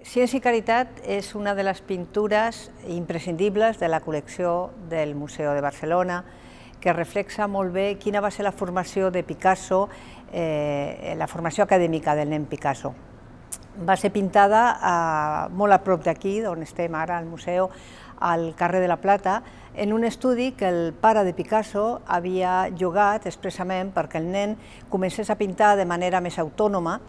Ciència i Caritat és una de les pintures imprescindibles de la col·lecció del Museu de Barcelona, que reflexa molt bé quina va ser la formació de Picasso, eh, la formació acadèmica del nen Picasso. Va ser pintada eh, molt a prop d'aquí, on estem ara, al museu, al carrer de la Plata, en un estudi que el pare de Picasso havia llogat expressament perquè el nen comencés a pintar de manera més autònoma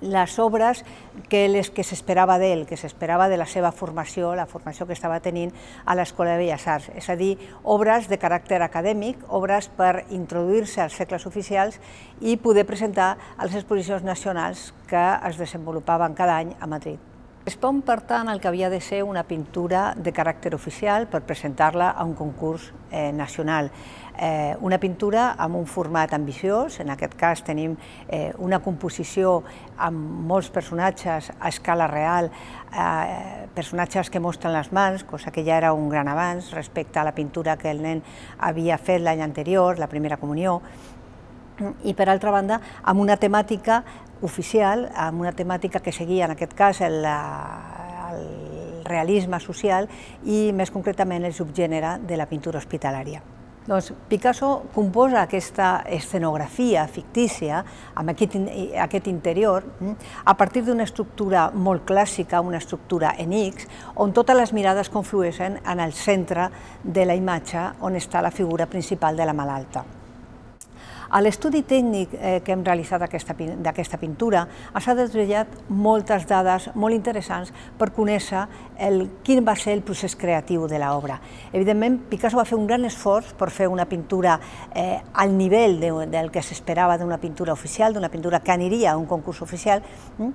les obres que les que s'esperava d'ell, que s'esperava de la seva formació, la formació que estava tenint a l'Escola de Belles Arts, és a dir, obres de caràcter acadèmic, obres per introduir-se als segles oficials i poder presentar a les exposicions nacionals que es desenvolupaven cada any a Madrid. Respon, per tant, el que havia de ser una pintura de caràcter oficial per presentar-la a un concurs eh, nacional. Eh, una pintura amb un format ambiciós, en aquest cas tenim eh, una composició amb molts personatges a escala real, eh, personatges que mostren les mans, cosa que ja era un gran avanç respecte a la pintura que el nen havia fet l'any anterior, la primera comunió, i per altra banda amb una temàtica oficial, amb una temàtica que seguia en aquest cas el, el realisme social i més concretament el subgènere de la pintura hospitalària. Doncs Picasso composa aquesta escenografia fictícia amb aquest, aquest interior a partir d'una estructura molt clàssica, una estructura en X, on totes les mirades conflueixen en el centre de la imatge on està la figura principal de la malalta. A l'estudi tècnic eh, que hem realitzat d'aquesta pintura s'ha desvetllat moltes dades molt interessants per conèixer el, quin va ser el procés creatiu de l'obra. Evidentment, Picasso va fer un gran esforç per fer una pintura eh, al nivell de, del que s'esperava d'una pintura oficial, d'una pintura que aniria a un concurs oficial, hm?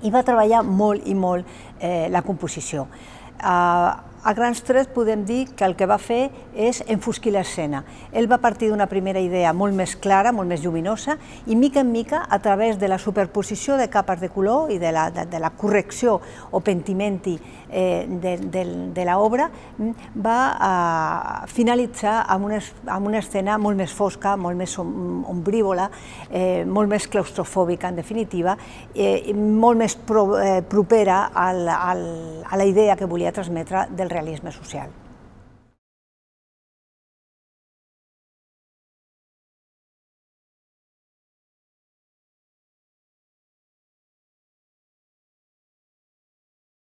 i va treballar molt i molt eh, la composició. Uh, a grans trets podem dir que el que va fer és enfosquir l'escena. Ell va partir d'una primera idea molt més clara, molt més lluminosa, i mica en mica, a través de la superposició de capes de color i de la, de, de la correcció o pentimenti eh, de, de, de l'obra, mm, va a finalitzar amb una, amb una escena molt més fosca, molt més ombrívola, eh, molt més claustrofòbica, en definitiva, eh, molt més pro, eh, propera al, al, a la idea que volia transmetre del realisme social.